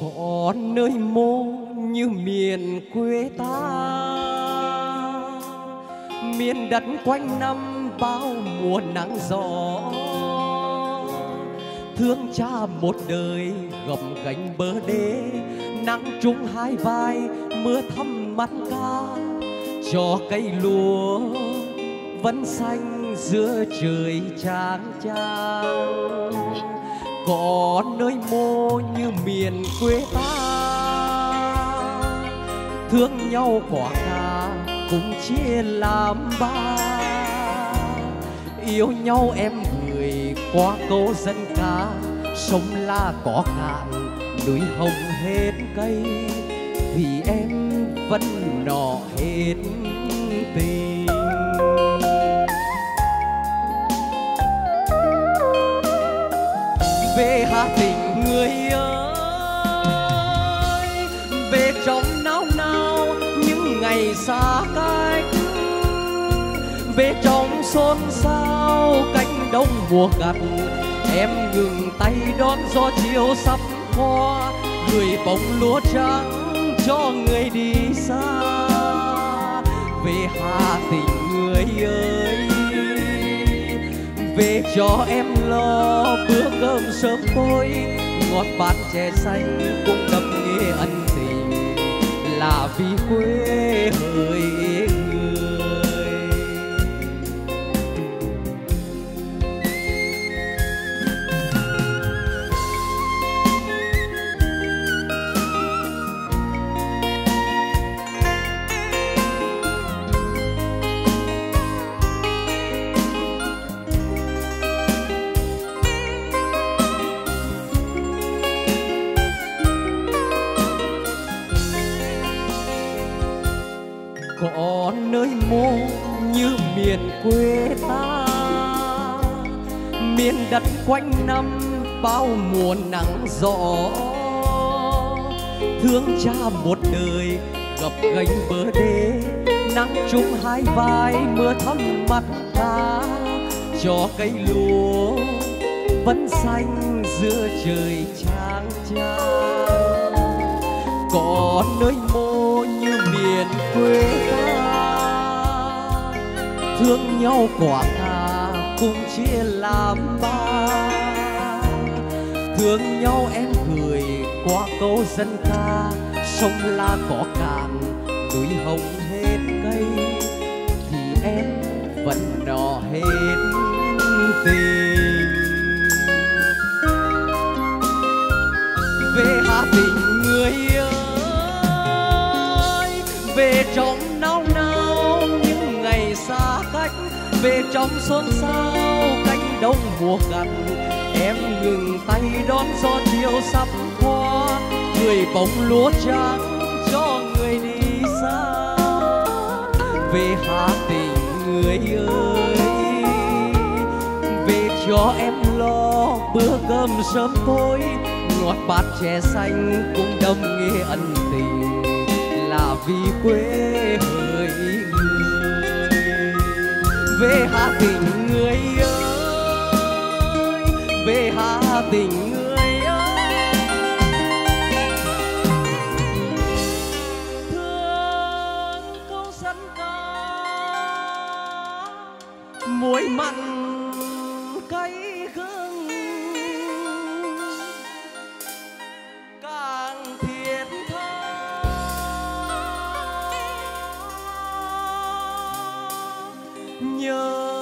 con nơi mô như miền quê ta. Miền đất quanh năm bao mùa nắng gió. Thương cha một đời gồng gánh bờ đê. Nắng trúng hai vai, mưa thăm mắt ca cho cây lúa vẫn xanh giữa trời tráng trang. Có nơi mô như miền quê ta thương nhau quả cà cùng chia làm ba. Yêu nhau em người qua câu dân ca sông la có cạn, núi hồng hết cây. Vì em vẫn nọ hết tình. Về Hà Tĩnh nao nao, những ngày xa cách. Về trong xôn xao, cánh đông mùa gặt. Em ngừng tay đón gió chiều sắp qua. Gửi bóng lúa trắng cho người đi xa. Về Hà tình người ơi, về cho em lo bữa cơm sớm tối. Ngọt bát chè xanh cũng đậm là vì quê như miền quê ta. Miền đất quanh năm bao mùa nắng gió. Thương cha một đời, gập gánh bờ đê. Nắng chung hai vai, mưa thấm mặt ta. Cho cây lúa vẫn xanh giữa trời trang trang có nơi môi thương nhau quả cà cùng chia làm ba. Thương nhau em gửi qua câu dân ca, sông la có cạn, núi hồng hết cây, thì em vẫn đỏ hết tình về trong xôn xao cánh đông mùa gặt em ngừng tay đón gió chiều sắp qua. Người bóng lúa trắng cho người đi xa. Về Hà Tĩnh, người ơi. Về cho em lo bữa cơm sớm tối ngọt bát chè xanh cũng đâm nghe ân tình. Là vì quê hỡi người về Hà Tĩnh người ơi. Về Hà Tĩnh 呀